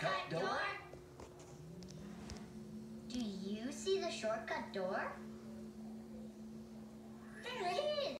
Shortcut door? Do you see the shortcut door?